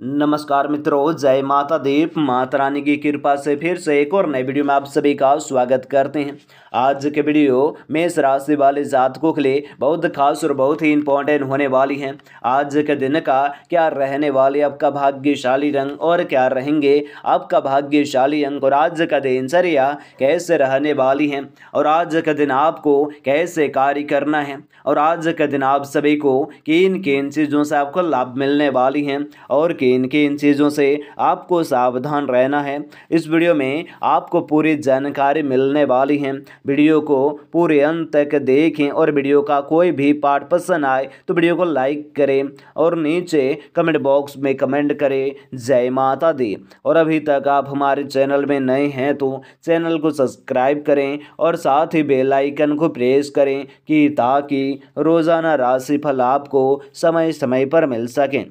नमस्कार मित्रों, जय माता देव माता रानी की कृपा से फिर से एक और नए वीडियो में आप सभी का स्वागत करते हैं। आज के वीडियो मेष राशि वाले जातकों के लिए बहुत खास और बहुत ही इंपॉर्टेंट होने वाली हैं। आज के दिन का क्या रहने वाले, आपका भाग्यशाली रंग और क्या रहेंगे? आपका भाग्यशाली अंक और आज का दिनचर्या कैसे रहने वाली हैं? और आज का दिन आपको कैसे कार्य करना है? और आज का दिन आप सभी को किन किन चीज़ों से आपको लाभ मिलने वाली हैं? और किन किन चीज़ों से आपको सावधान रहना है। इस वीडियो में आपको पूरी जानकारी मिलने वाली है। वीडियो को पूरे अंत तक देखें और वीडियो का कोई भी पार्ट पसंद आए तो वीडियो को लाइक करें और नीचे कमेंट बॉक्स में कमेंट करें, जय माता दी। और अभी तक आप हमारे चैनल में नए हैं तो चैनल को सब्सक्राइब करें और साथ ही बेल आइकन को प्रेस करें कि ताकि रोज़ाना राशिफल आपको समय समय पर मिल सकें।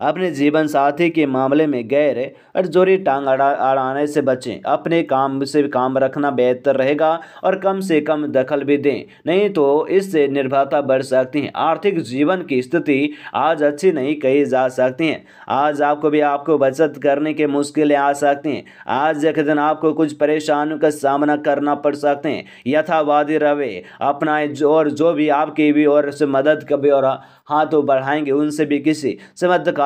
अपने जीवन साथी के मामले में गैर और जोरी टांग अड़ा अड़ाने से बचें। अपने काम से काम रखना बेहतर रहेगा और कम से कम दखल भी दें। नहीं तो इससे निर्भरता बढ़ सकती है। आर्थिक जीवन की स्थिति आज अच्छी नहीं कही जा सकती है। आज आपको भी आपको बचत करने के मुश्किलें आ सकती हैं। आज एक दिन आपको कुछ परेशानियों का सामना करना पड़ सकते हैं। यथावादी रवे अपना जो और जो भी आपकी भी और से मदद कभी और हाथों बढ़ाएँगे, उनसे भी किसी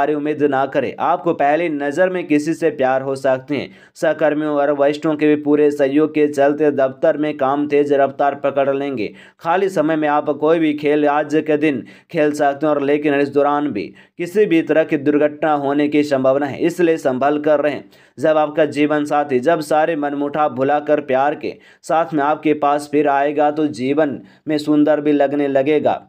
चमत्कारी उम्मीद ना करें। आपको पहली नज़र में किसी से प्यार हो सकते हैं। सहकर्मियों और वरिष्ठों के भी पूरे सहयोग के चलते दफ्तर में काम तेज रफ्तार पकड़ लेंगे। खाली समय में आप कोई भी खेल आज के दिन खेल सकते हैं और लेकिन इस दौरान भी किसी भी तरह की दुर्घटना होने की संभावना है, इसलिए संभल कर रहें। जब आपका जीवन साथी, जब सारे मनमुटाव भुलाकर प्यार के साथ में आपके पास फिर आएगा तो जीवन में सुंदर भी लगने लगेगा।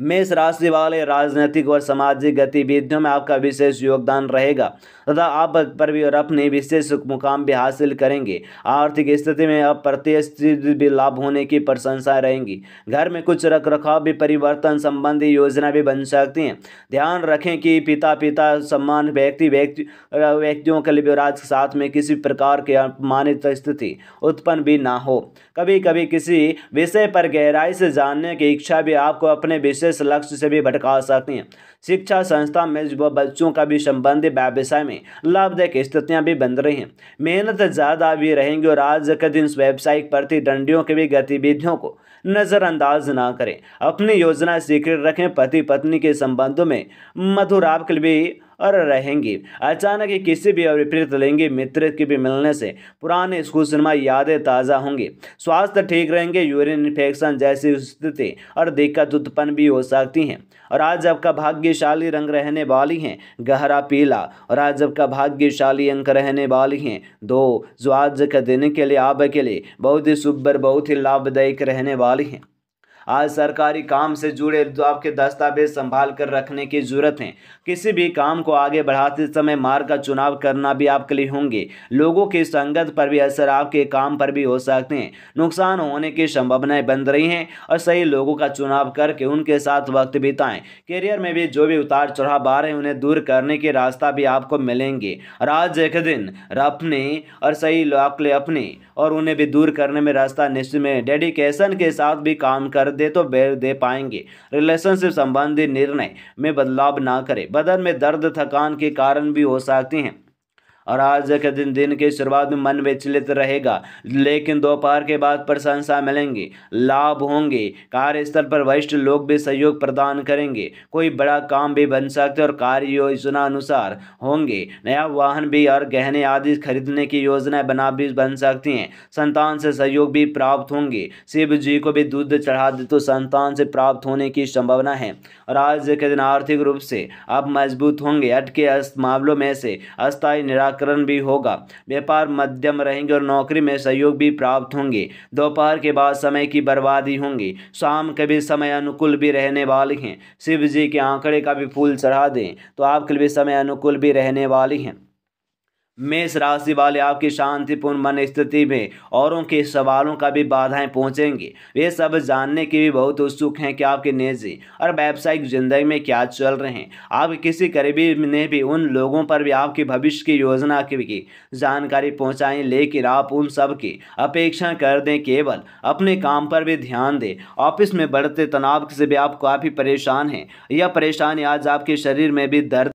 मेष राशि वाले राजनीतिक और सामाजिक गतिविधियों में आपका विशेष योगदान रहेगा, तथा आप पर भी और अपने विशेष मुकाम भी हासिल करेंगे। आर्थिक स्थिति में अप्रत्याशित भी लाभ होने की प्रशंसा रहेंगी। घर में कुछ रख रखाव भी, परिवर्तन संबंधी योजना भी बन सकती हैं। ध्यान रखें कि पिता पिता सम्मान व्यक्ति व्यक्ति, व्यक्तियों के लिए राज साथ में किसी प्रकार की अपमानित स्थिति उत्पन्न भी ना हो। कभी कभी किसी विषय पर गहराई से जानने की इच्छा भी आपको अपने विषय विशेष लक्ष्य से भी भटका सकती हैं। शिक्षा संस्था में जो बच्चों का भी संबंधित व्यवसाय में। लाभदायक स्थितियाँ भी बन रही हैं। मेहनत ज़्यादा भी रहेंगी और आज के दिन व्यावसायिक प्रतिद्वंडियों की भी गतिविधियों को नज़रअंदाज ना करें। अपनी योजना सीक्रेट रखें पति पत्नी के संबंधों में मधुर आपके भी और रहेंगी। अचानक ही किसी भी विपरीत लेंगे, मित्र के भी मिलने से पुराने खुशनुमा यादें ताज़ा होंगी। स्वास्थ्य ठीक रहेंगे, यूरिन इन्फेक्शन जैसी स्थिति और दिक्कत उत्पन्न भी हो सकती हैं। और आज आपका भाग्यशाली रंग रहने वाली हैं, गहरा पीला, और आज का भाग्यशाली अंक रहने वाली हैं, दो, जो आज के दिन के लिए आप के लिए, बहुत ही सुबर बहुत ही लाभदायक रहने वाली हैं। आज सरकारी काम से जुड़े आपके दस्तावेज़ संभाल कर रखने की ज़रूरत है। किसी भी काम को आगे बढ़ाते समय मार्ग का चुनाव करना भी आपके लिए होंगे। लोगों की संगत पर भी असर आपके काम पर भी हो सकते हैं। नुकसान होने की संभावनाएँ बन रही हैं और सही लोगों का चुनाव करके उनके साथ वक्त बिताएँ। करियर में भी जो भी उतार चढ़ाव आ रहे हैं, उन्हें दूर करने के रास्ता भी आपको मिलेंगे। और आज एक दिन अपने और सही लोग अपने और उन्हें भी दूर करने में रास्ता निश्चित में डेडिकेशन के साथ भी काम कर दे तो दे पाएँगे। रिलेशनशिप संबंधी निर्णय में बदलाव ना करें। बदन में दर्द, थकान के कारण भी हो सकती हैं। और आज के दिन दिन की शुरुआत में मन विचलित रहेगा, लेकिन दोपहर के बाद प्रशंसा मिलेंगी, लाभ होंगे, कार्यस्थल पर वरिष्ठ लोग भी सहयोग प्रदान करेंगे, कोई बड़ा काम भी बन सकते और कार्य योजना अनुसार होंगे, नया वाहन भी और गहने आदि खरीदने की योजनाएँ बना भी बन सकती हैं, संतान से सहयोग भी प्राप्त होंगे, शिव जी को भी दूध चढ़ा दे तो संतान से प्राप्त होने की संभावना है, और आज के दिन आर्थिक रूप से आप मज़बूत होंगे, अटके मामलों में से अस्थायी निराश निराकरण भी होगा। व्यापार मध्यम रहेंगे और नौकरी में सहयोग भी प्राप्त होंगे। दोपहर के बाद समय की बर्बादी होंगी। शाम के भी समय अनुकूल भी रहने वाले हैं। शिव जी के आंकड़े का भी फूल चढ़ा दें तो आपके लिए समय अनुकूल भी रहने वाली हैं। मेष राशि वाले आपकी शांतिपूर्ण मन स्थिति में औरों के सवालों का भी बाधाएँ पहुंचेंगी। वे सब जानने के भी बहुत उत्सुक हैं कि आपके निजी और व्यावसायिक ज़िंदगी में क्या चल रहे हैं। आप किसी करीबी ने भी उन लोगों पर भी आपकी भविष्य की योजना की जानकारी पहुंचाएँ, लेकिन आप उन सब की अपेक्षा कर दें, केवल अपने काम पर भी ध्यान दें। ऑफ़िस में बढ़ते तनाव से भी आप काफ़ी परेशान हैं। यह परेशानी आज आपके शरीर में भी दर्द